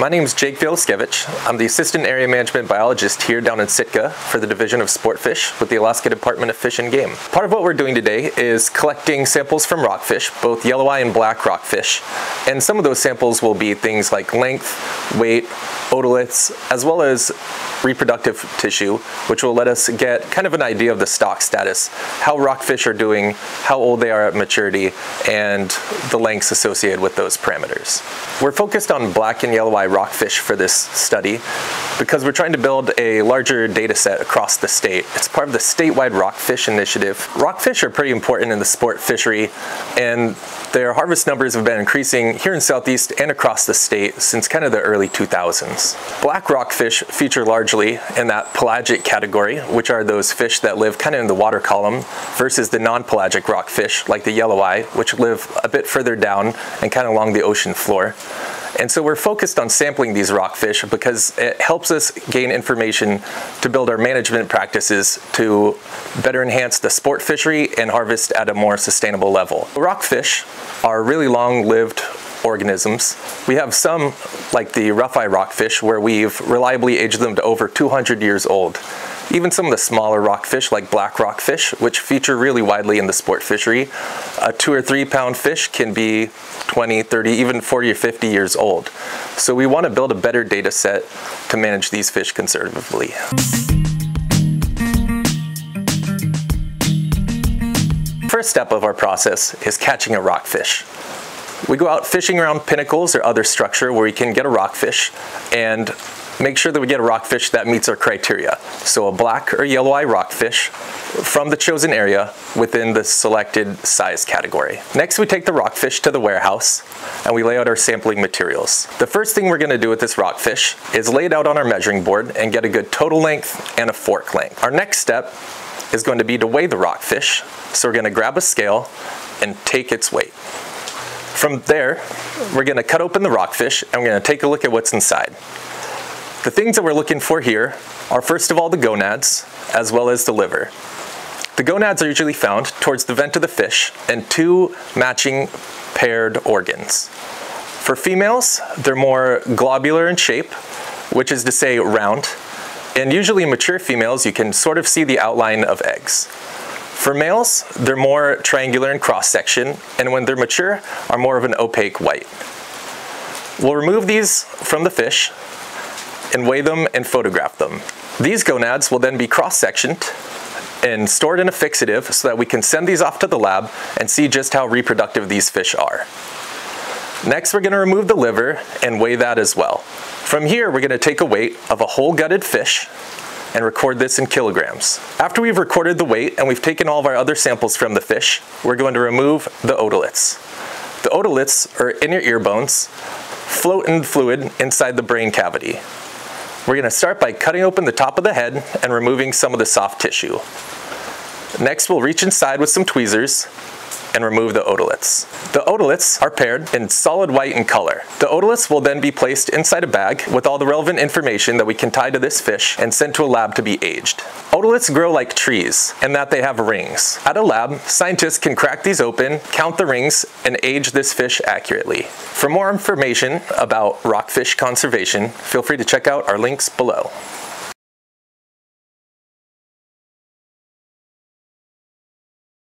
My name is Jake Wieliczkiewicz. I'm the Assistant Area Management Biologist here down in Sitka for the Division of Sportfish with the Alaska Department of Fish and Game. Part of what we're doing today is collecting samples from rockfish, both yellow eye and black rockfish, and some of those samples will be things like length, weight, otoliths, as well as reproductive tissue, which will let us get kind of an idea of the stock status, how rockfish are doing, how old they are at maturity, and the lengths associated with those parameters. We're focused on black and yellow eye rockfish for this study because we're trying to build a larger data set across the state. It's part of the statewide rockfish initiative. Rockfish are pretty important in the sport fishery and their harvest numbers have been increasing here in Southeast and across the state since kind of the early 2000s. Black rockfish feature largely in that pelagic category, which are those fish that live kind of in the water column, versus the non-pelagic rockfish like the yellow eye, which live a bit further down and kind of along the ocean floor. And so we're focused on sampling these rockfish because it helps us gain information to build our management practices to better enhance the sport fishery and harvest at a more sustainable level. Rockfish are really long-lived organisms. We have some, like the rough-eye rockfish, where we've reliably aged them to over 200 years old. Even some of the smaller rockfish, like black rockfish, which feature really widely in the sport fishery, a two or three pound fish can be 20, 30, even 40 or 50 years old. So we want to build a better data set to manage these fish conservatively. First step of our process is catching a rockfish. We go out fishing around pinnacles or other structure where we can get a rockfish and make sure that we get a rockfish that meets our criteria. So a black or yellow eye rockfish from the chosen area within the selected size category. Next, we take the rockfish to the warehouse and we lay out our sampling materials. The first thing we're gonna do with this rockfish is lay it out on our measuring board and get a good total length and a fork length. Our next step is going to be to weigh the rockfish. So we're gonna grab a scale and take its weight. From there, we're gonna cut open the rockfish and we're gonna take a look at what's inside. The things that we're looking for here are first of all the gonads, as well as the liver. The gonads are usually found towards the vent of the fish and two matching paired organs. For females, they're more globular in shape, which is to say round, and usually mature females you can sort of see the outline of eggs. For males, they're more triangular in cross section, and when they're mature, are more of an opaque white. We'll remove these from the fish and weigh them and photograph them. These gonads will then be cross-sectioned and stored in a fixative so that we can send these off to the lab and see just how reproductive these fish are. Next, we're gonna remove the liver and weigh that as well. From here, we're gonna take a weight of a whole gutted fish and record this in kilograms. After we've recorded the weight and we've taken all of our other samples from the fish, we're going to remove the otoliths. The otoliths are inner ear bones, float in fluid inside the brain cavity. We're gonna start by cutting open the top of the head and removing some of the soft tissue. Next, we'll reach inside with some tweezers and remove the otoliths. The otoliths are paired in solid white in color. The otoliths will then be placed inside a bag with all the relevant information that we can tie to this fish and sent to a lab to be aged. Otoliths grow like trees and that they have rings. At a lab, scientists can crack these open, count the rings, and age this fish accurately. For more information about rockfish conservation, feel free to check out our links below.